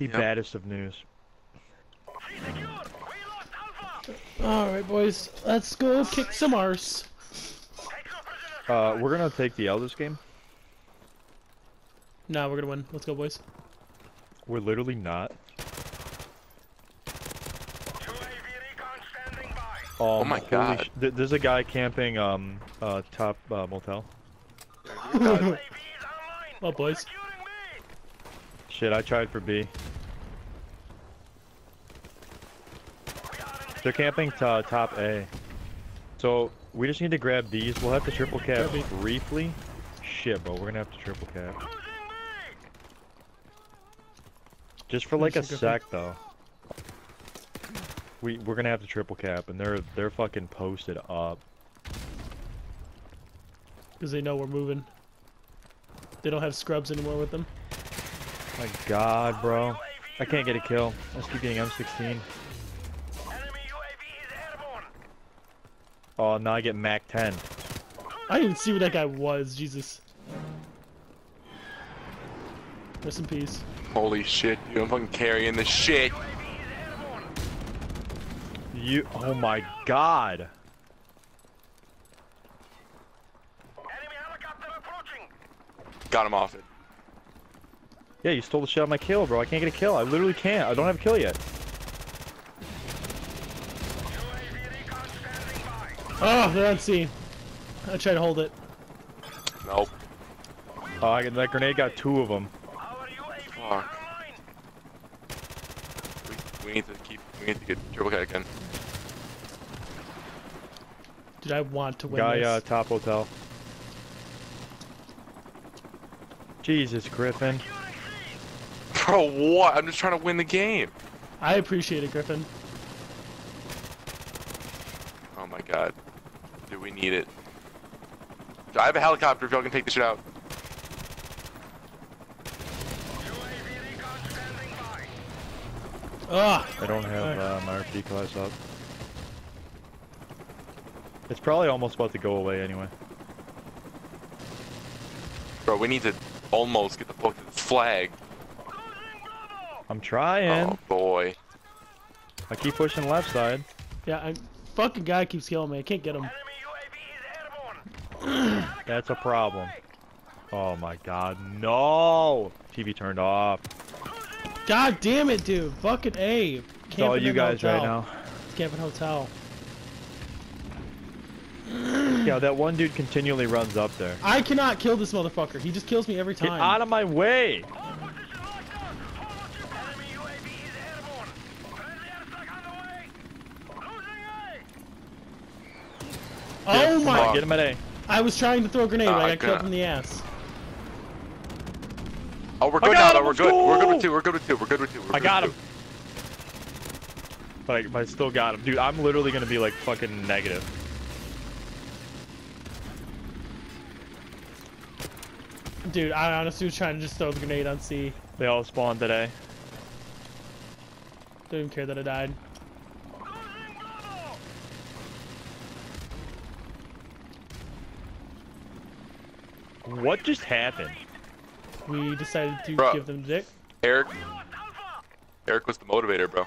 The Yep. baddest of news. Alright, boys. Let's go kick some arse. Uh, we're gonna take the eldest game. Nah, we're gonna win. Let's go, boys. We're literally not. Oh my holy God. th- there's a guy camping um uh top uh, motel. Well, boys. Shit, I tried for B. They're camping to uh, top A. So we just need to grab these. We'll have to triple cap briefly. Shit, bro, we're gonna have to triple cap. Just for like a sec though. We we're gonna have to triple cap, and they're they're fucking posted up. Because they know we're moving. They don't have scrubs anymore with them. My God, bro, I can't get a kill. Let's keep getting M16. Oh, now I get Mac 10. I didn't even see what that guy was. Jesus. Rest in peace. Holy shit, you, I'm fucking carrying this shit. You, oh my God. Got him off it. Yeah, you stole the shit out of my kill, bro. I can't get a kill. I literally can't. I don't have a kill yet. Oh, they're on C. I tried to hold it. Nope. Oh, I, that grenade got two of them. Fuck. We, we need to keep. We need to get triple cap again. Dude, I want to win Guy, this. uh, top hotel. Jesus, Griffin. Bro, what? I'm just trying to win the game. I appreciate it, Griffin. Oh my god. Dude, we need it. I have a helicopter if y'all can take this shit out. Ah, I don't have uh, my RP class up. It's probably almost about to go away anyway. Bro, we need to almost get the fuck to this flag. I'm trying. Oh boy. I keep pushing left side. yeah, I fucking guy keeps killing me. I can't get him. That's a problem. Oh my god, no! TV turned off. God damn it, dude. Fucking A. It's all Camping you guys hotel. right now. Camping hotel. Yeah, that one dude continually runs up there. I cannot kill this motherfucker. He just kills me every time. Get out of my way! oh Yeah, my! Get him at A. I was trying to throw a grenade, but Ah, I got killed in the ass. Oh, we're good now, though. We're good. We're good with two. We're good with two. We're good with two. We're I got him. But I, but I still got him. Dude, I'm literally gonna be like fucking negative. Dude, I honestly was trying to just throw the grenade on C. They all spawned today. Don't even care that I died. What just happened? We decided to Bruh. give them dick. Eric. Eric was the motivator, bro.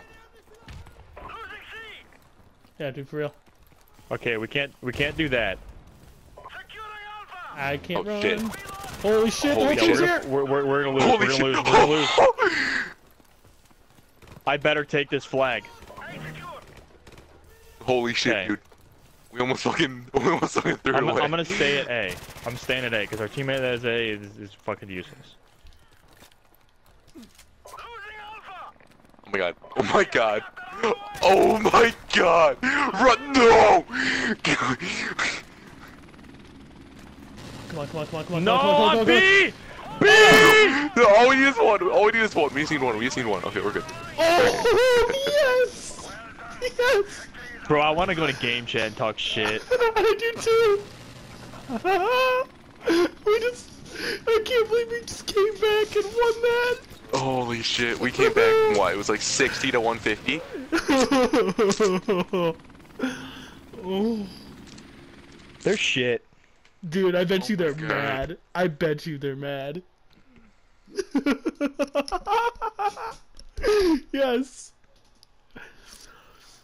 Yeah, dude, for real. Okay, we can't we can't do that. I can't Oh, run. shit. Holy shit, Holy the Yeah, witch is we're, here! gonna, we're, we're, we're gonna lose. Holy we're gonna shit. lose. We're gonna lose. I better take this flag. Holy shit, Okay. dude. We almost fucking, we almost fucking threw I'm, it away. I'm gonna stay at A. I'm staying at A because our teammate that has A is, is fucking useless. Oh my god. Oh my god. Oh my god. Run, no! Come on, come on, come on, come on, No, come on, come on, come on on, come on. B! B! no, all we need is one. All we need is one. We just need one. We just need one. Okay, we're good. Oh, yes! Yes! Bro, I want to go to game chat and talk shit. I do too! we just... I can't believe we just came back and won that! Holy shit. We came back, what? It was like 60 to 150? oh. They're shit. Dude, I bet oh you they're God. mad. I bet you they're mad.